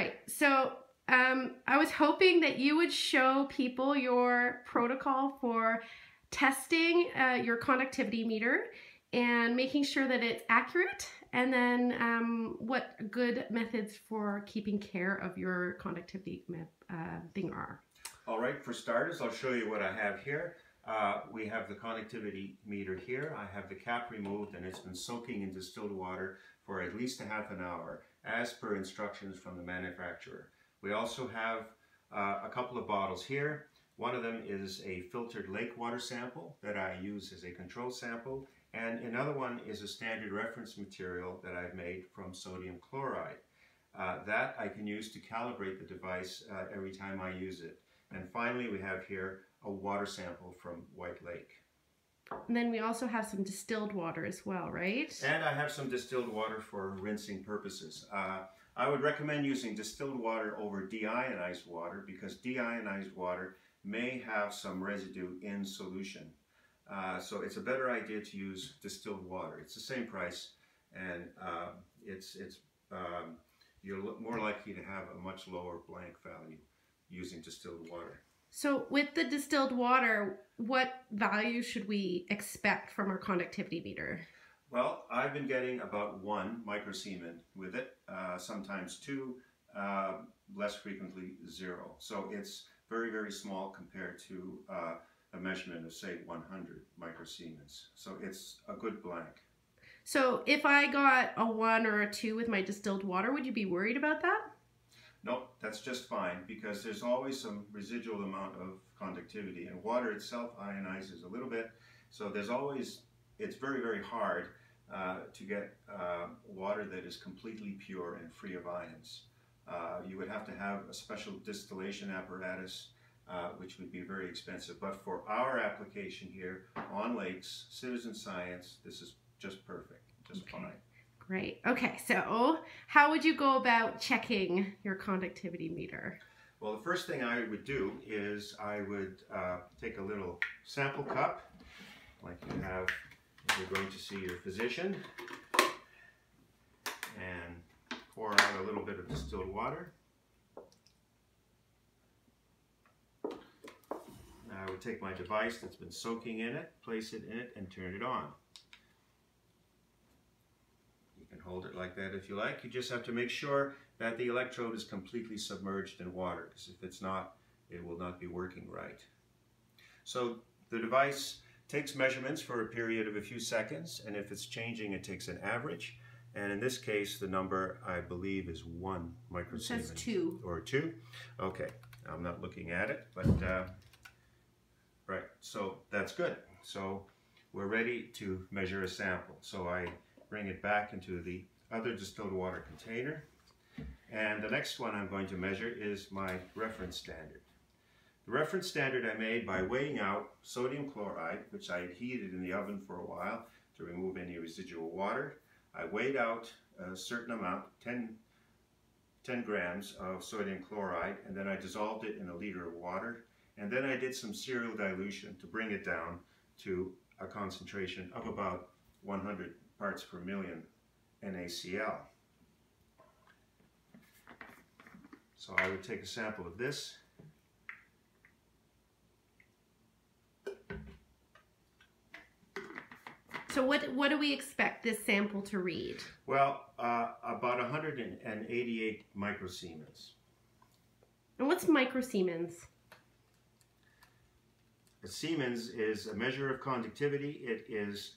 right. So um, I was hoping that you would show people your protocol for testing uh, your conductivity meter and making sure that it's accurate and then um, what good methods for keeping care of your conductivity uh, thing are. All right, for starters, I'll show you what I have here. Uh, we have the conductivity meter here. I have the cap removed and it's been soaking in distilled water for at least a half an hour as per instructions from the manufacturer. We also have uh, a couple of bottles here. One of them is a filtered lake water sample that I use as a control sample and another one is a standard reference material that I've made from sodium chloride. Uh, that I can use to calibrate the device uh, every time I use it. And finally we have here a water sample from White Lake. And then we also have some distilled water as well, right? And I have some distilled water for rinsing purposes. Uh, I would recommend using distilled water over deionized water because deionized water may have some residue in solution. Uh, so it's a better idea to use distilled water. It's the same price and uh, it's, it's, um, you're more likely to have a much lower blank value using distilled water. So with the distilled water, what value should we expect from our conductivity meter? Well, I've been getting about one microsiemen with it, uh, sometimes two, uh, less frequently zero. So it's very, very small compared to uh, a measurement of say 100 microsiemens. So it's a good blank. So if I got a one or a two with my distilled water, would you be worried about that? Nope, that's just fine because there's always some residual amount of conductivity and water itself ionizes a little bit. So there's always, it's very, very hard uh, to get uh, water that is completely pure and free of ions. Uh, you would have to have a special distillation apparatus uh, which would be very expensive. But for our application here on lakes, citizen science, this is just perfect, just okay. fine. Great. Okay, so how would you go about checking your conductivity meter? Well, the first thing I would do is I would uh, take a little sample cup, like you have if you're going to see your physician, and pour out a little bit of distilled water. I would take my device that's been soaking in it, place it in it, and turn it on. Can hold it like that if you like. You just have to make sure that the electrode is completely submerged in water, because if it's not, it will not be working right. So the device takes measurements for a period of a few seconds, and if it's changing, it takes an average. And in this case, the number, I believe, is one microsiemens. It says two. Or two. Okay, I'm not looking at it, but uh, Right, so that's good. So we're ready to measure a sample. So I bring it back into the other distilled water container. And the next one I'm going to measure is my reference standard. The reference standard I made by weighing out sodium chloride, which I had heated in the oven for a while to remove any residual water. I weighed out a certain amount, 10, 10 grams of sodium chloride, and then I dissolved it in a liter of water and then I did some serial dilution to bring it down to a concentration of about 100 parts per million NaCl. So I would take a sample of this. So what, what do we expect this sample to read? Well, uh, about 188 microsiemens. And what's microsiemens? A Siemens is a measure of conductivity. It is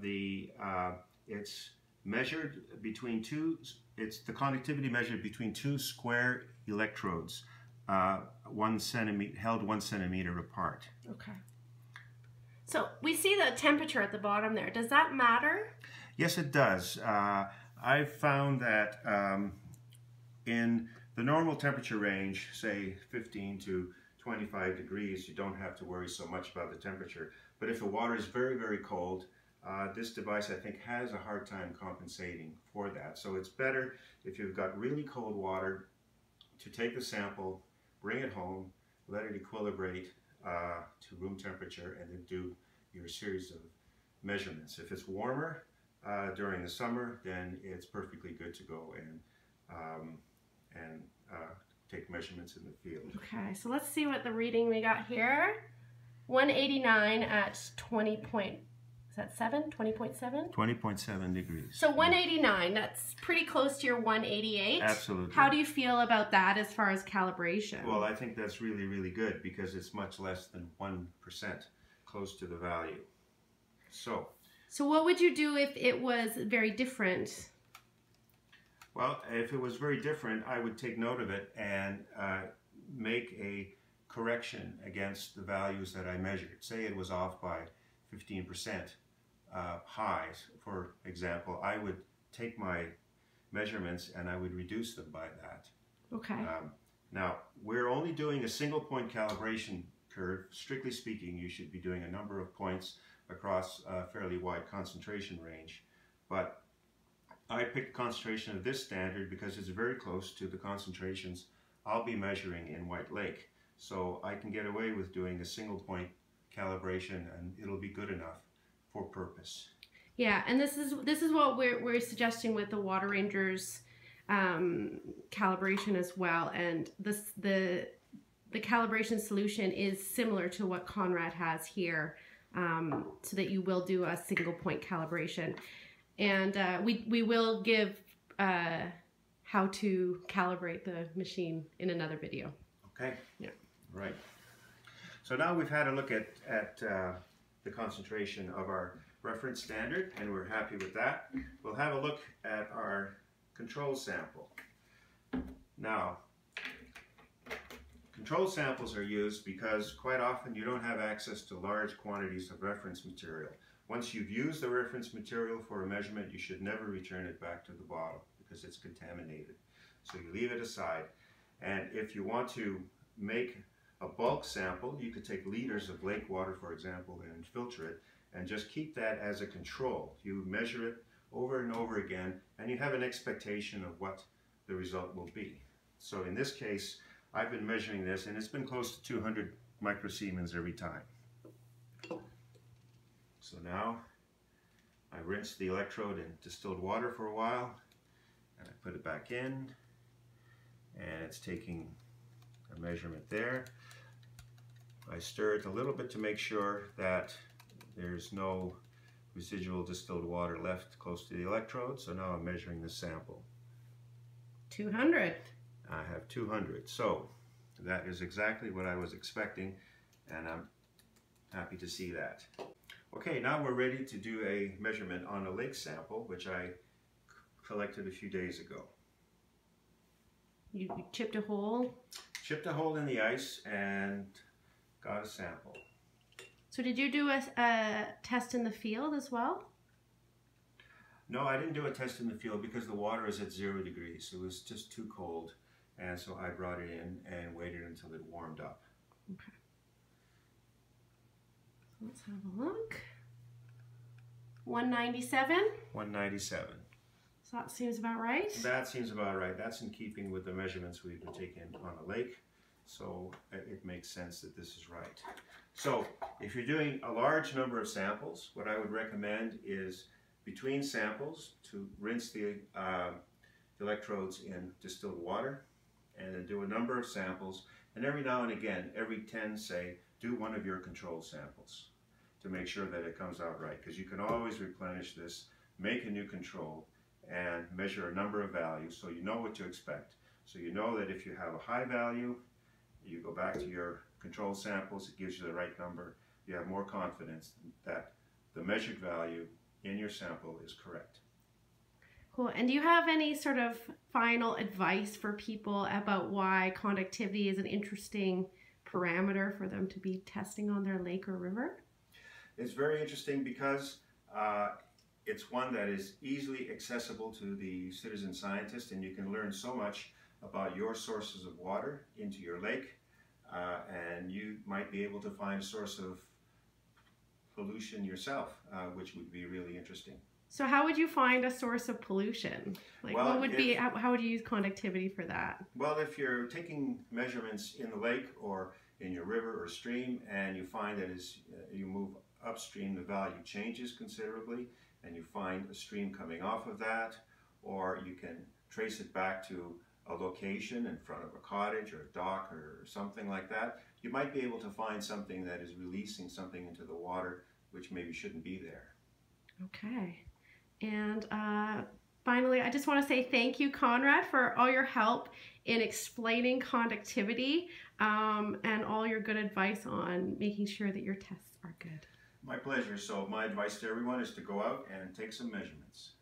the uh, it's measured between two. It's the conductivity measured between two square electrodes, uh, one centimeter held one centimeter apart. Okay. So we see the temperature at the bottom there. Does that matter? Yes, it does. Uh, I've found that um, in the normal temperature range, say 15 to 25 degrees, you don't have to worry so much about the temperature. But if the water is very, very cold, uh, this device I think has a hard time compensating for that. So it's better if you've got really cold water to take the sample, bring it home, let it equilibrate uh, to room temperature and then do your series of measurements. If it's warmer uh, during the summer, then it's perfectly good to go and, um, and take measurements in the field. Okay, so let's see what the reading we got here. 189 at 20 point, is that 7? 20.7? 20.7 degrees. So 189, that's pretty close to your 188. Absolutely. How do you feel about that as far as calibration? Well, I think that's really, really good because it's much less than 1% close to the value. So, so what would you do if it was very different? Well, if it was very different, I would take note of it and uh, make a correction against the values that I measured. Say it was off by 15% uh, highs, for example, I would take my measurements and I would reduce them by that. Okay. Um, now, we're only doing a single point calibration curve. Strictly speaking, you should be doing a number of points across a fairly wide concentration range. But I picked concentration of this standard because it's very close to the concentrations I'll be measuring in White Lake. So I can get away with doing a single point calibration and it'll be good enough for purpose. Yeah, and this is this is what we're, we're suggesting with the Water Rangers um, calibration as well. And this the the calibration solution is similar to what Conrad has here, um, so that you will do a single point calibration and uh, we we will give uh, how to calibrate the machine in another video. Okay. Yeah. Right. So now we've had a look at at uh, the concentration of our reference standard, and we're happy with that. We'll have a look at our control sample. Now, control samples are used because quite often you don't have access to large quantities of reference material. Once you've used the reference material for a measurement, you should never return it back to the bottle because it's contaminated. So you leave it aside. And if you want to make a bulk sample, you could take liters of lake water, for example, and filter it, and just keep that as a control. You measure it over and over again, and you have an expectation of what the result will be. So in this case, I've been measuring this, and it's been close to 200 microsiemens every time. So now I rinse the electrode in distilled water for a while and I put it back in and it's taking a measurement there. I stir it a little bit to make sure that there's no residual distilled water left close to the electrode. So now I'm measuring the sample. 200. I have 200. So that is exactly what I was expecting and I'm happy to see that. Okay, now we're ready to do a measurement on a lake sample, which I collected a few days ago. You, chipped a hole? Chipped a hole in the ice and got a sample. So did you do a, a test in the field as well? No, I didn't do a test in the field because the water is at zero degrees. It was just too cold. And so I brought it in and waited until it warmed up. Okay. Let's have a look. 197? 197. That seems about right. That seems about right. That's in keeping with the measurements we've been taking on the lake. So it makes sense that this is right. So if you're doing a large number of samples, what I would recommend is between samples to rinse the uh, electrodes in distilled water and then do a number of samples. And every now and again, every 10 say, do one of your control samples to make sure that it comes out right because you can always replenish this, make a new control, and measure a number of values so you know what to expect. So you know that if you have a high value, you go back to your control samples, it gives you the right number. You have more confidence that the measured value in your sample is correct. Cool. And do you have any sort of final advice for people about why conductivity is an interesting parameter for them to be testing on their lake or river? It's very interesting because uh, it's one that is easily accessible to the citizen scientist and you can learn so much about your sources of water into your lake uh, and you might be able to find a source of pollution yourself, uh, which would be really interesting. So how would you find a source of pollution? Like well, what would if, be, how, how would you use conductivity for that? Well, if you're taking measurements in the lake or in your river or stream and you find that as uh, you move upstream the value changes considerably and you find a stream coming off of that or you can trace it back to a location in front of a cottage or a dock or something like that, you might be able to find something that is releasing something into the water which maybe shouldn't be there. Okay. And uh, finally, I just want to say thank you, Conrad, for all your help in explaining conductivity um, and all your good advice on making sure that your tests are good. My pleasure. So my advice to everyone is to go out and take some measurements.